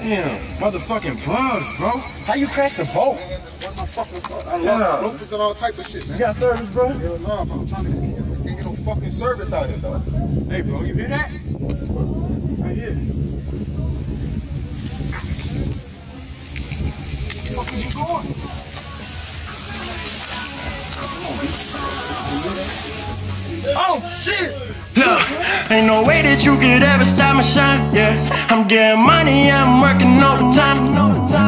Damn, motherfucking bugs, bro. How you crash the boat? What my fucking fuck? I Yeah. lost my loafers and all type of shit, man. You got service, bro? Hell no, I'm trying to get, get no fucking service out here, though. Hey, bro, you hear that? Ain't no way that you could ever stop my shine, yeah. I'm getting money, I'm working overtime.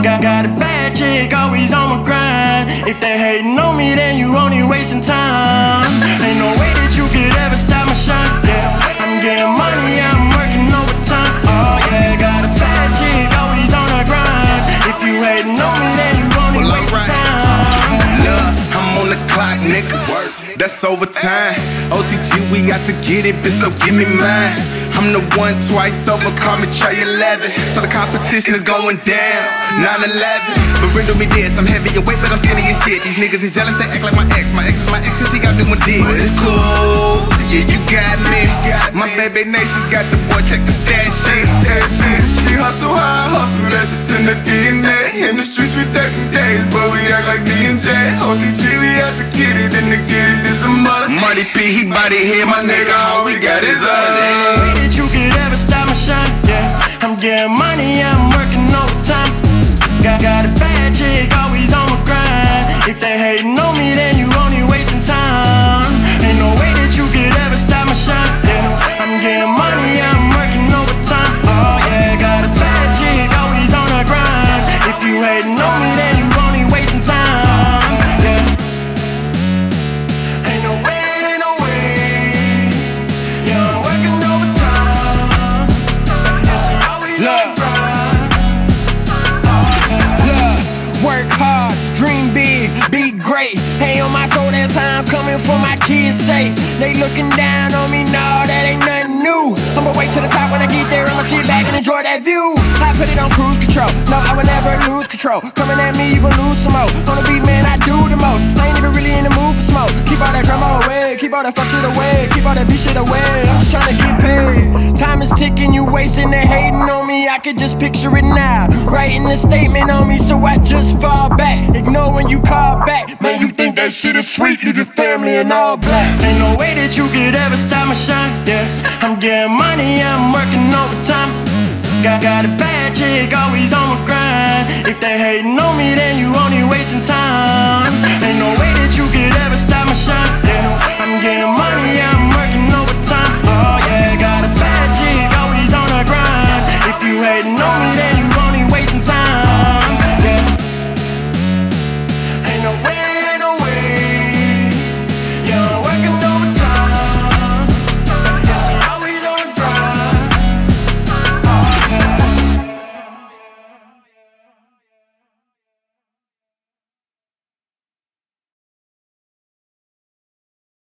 Got, got a bad chick, always on my grind. If they hating on me, then you only wasting time. Ain't no way that That's overtime. OTG, we got to get it, bitch, so give me mine. I'm the one twice over, call me Tray 11. So the competition is going down, 9-11. But riddle me this, I'm heavy in weight, but I'm skinny as shit. These niggas is jealous, they act like my ex. My ex is my ex, cause she got doing dick. But it's cool, yeah, you got me. My baby nation got the boy, check the stat shit. She hustle high, hustle, that's just in the DNA. In the streets, we dirty days, but we act like D and J. OTG, Money P, he body here, my nigga, she always on the grind. Look, work hard, dream big, be great. Hey, on my soul, that's how I'm coming for my kids' sake. They looking down on me, nah, that ain't nothing new. I'ma wait till the top when I get there, I'ma sit back and enjoy that view. I put it on cruise control, no, I will never lose control. Coming at me, you gon' lose some more. On the beat, man, I do the most. I ain't even really in the mood smoke. Keep all that drama away, keep all that fuck shit away, keep all that bitch shit away. I'm just tryna get paid. Time is ticking, you wasting and hating on me. I could just picture it now. Writing a statement on me, so I just fall back. Ignore when you call back. Man, you think that shit is sweet, leave your family in all black. Ain't no way that you could ever stop my shine, yeah. I'm getting money, I'm working overtime. Got, got a bad chick, always on my grind. If they hating on me, then you only wasting time. Ain't no way